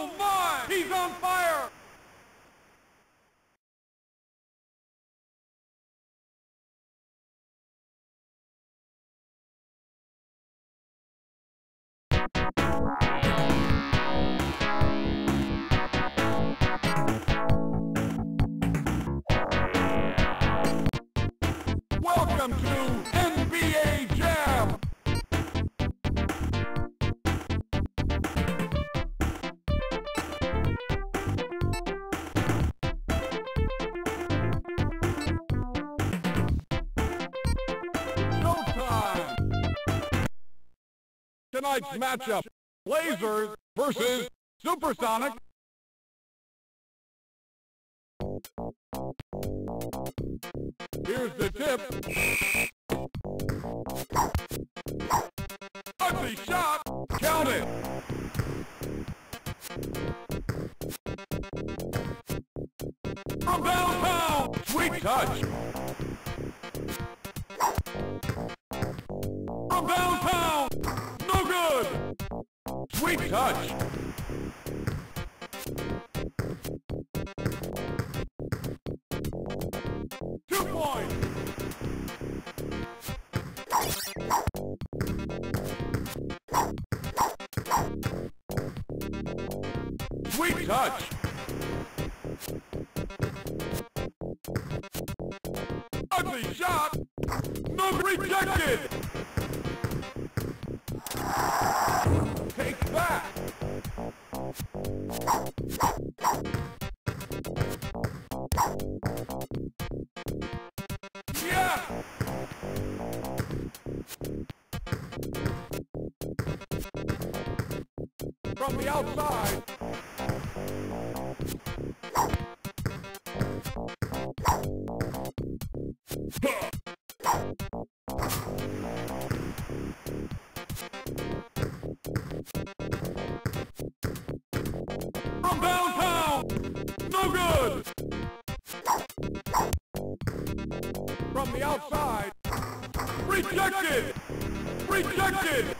on fire! Welcome to Tonight's matchup, Blazers versus Supersonic. Here's the tip. Ugly shot! Count it! From downtown! Sweet touch! From downtown! Sweet touch! Two points! Sweet touch! Ugly shot! No rejected! From the outside! From downtown! No good! From the outside! Rejected! Rejected!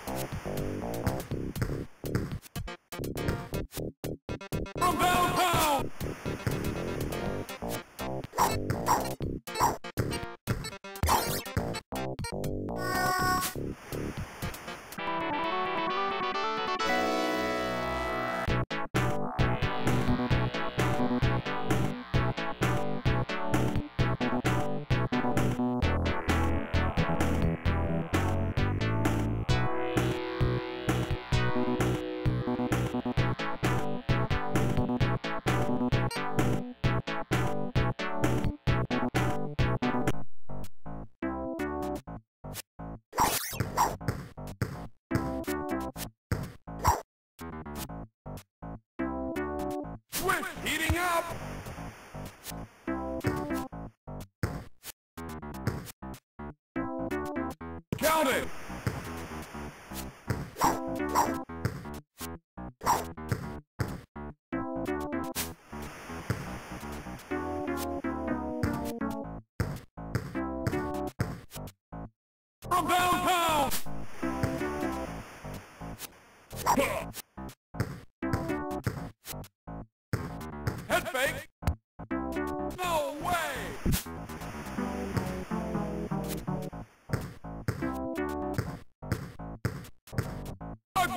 Count it!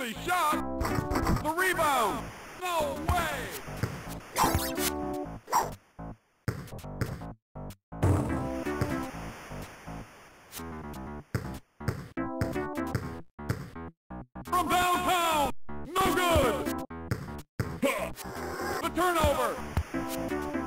Ugly shot! The rebound! No way! From downtown! No good! The turnover!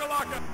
Shakalaka!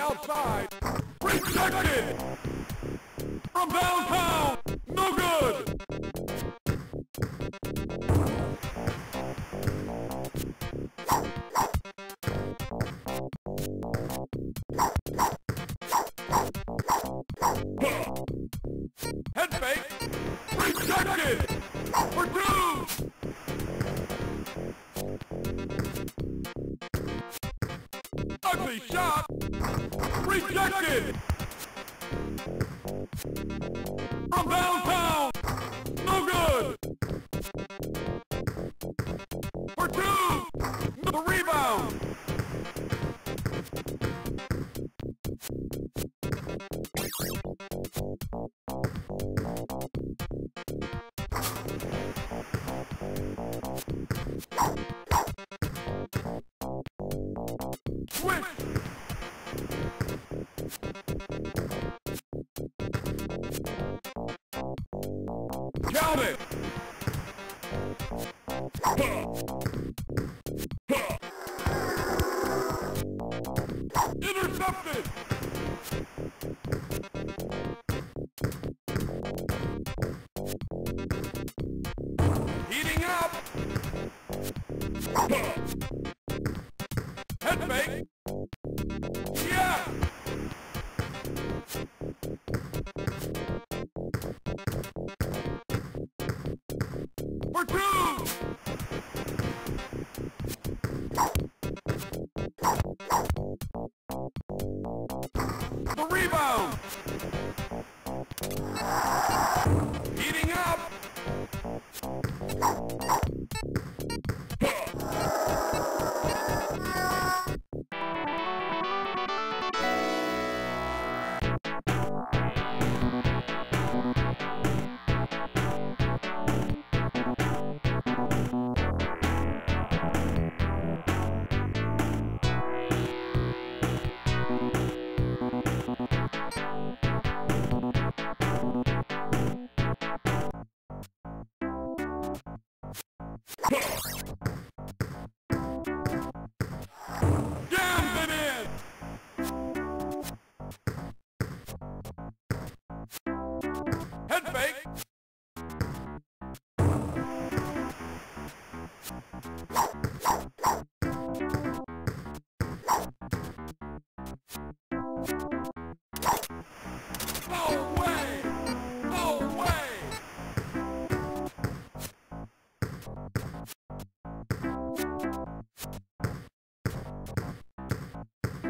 Outside, rejected! From downtown, no good! Ugly shot! Rejected! From Count it! Head fake!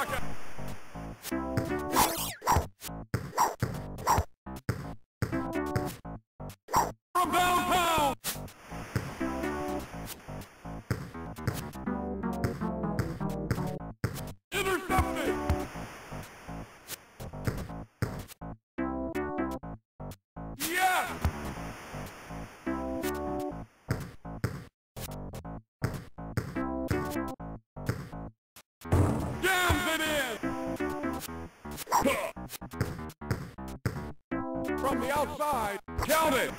Boom From the outside, count it.